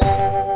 you